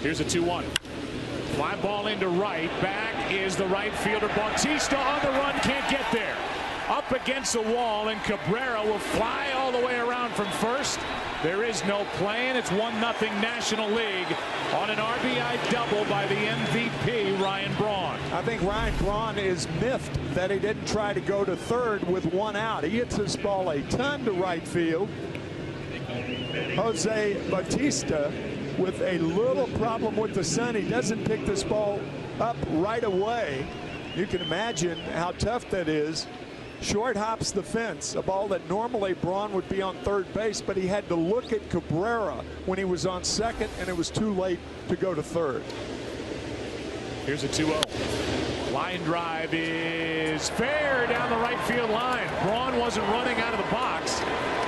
Here's a 2-1. Fly ball into right. Back is the right fielder. Bautista on the run. Can't get there. Up against the wall, and Cabrera will fly all the way around from first. There is no play, and it's 1 nothing National League on an RBI double by the MVP, Ryan Braun. I think Ryan Braun is miffed that he didn't try to go to third with one out. He hits this ball a ton to right field. Jose Bautista with a little problem with the sun. He doesn't pick this ball up right away. You can imagine how tough that is. Short hops the fence, a ball that normally Braun would be on third base, but he had to look at Cabrera when he was on second, and it was too late to go to third. Here's a 2-0. Line drive is fair down the right field line. Braun wasn't running out of the box.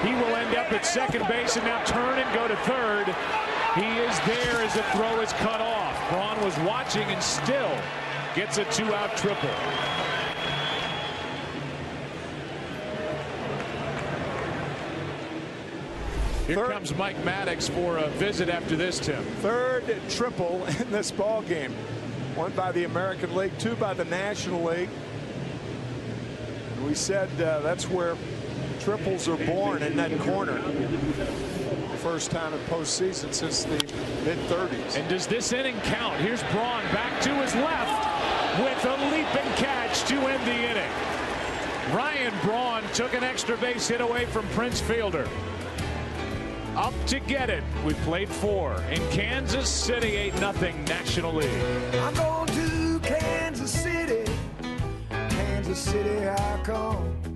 He will end up at second base and now turn and go to third. He is there as the throw is cut off. Braun was watching and still gets a two-out triple. Here Third. comes Mike Maddux for a visit after this, Tim. Third triple in this ball game. One by the American League, two by the National League. We said uh, that's where triples are born in that corner. First time in postseason since the mid 30s. And does this inning count? Here's Braun back to his left with a leaping catch to end the inning. Ryan Braun took an extra base hit away from Prince Fielder. Up to get it. We played four in Kansas City, 8 0 National League. I'm going to Kansas City. Kansas City, I come.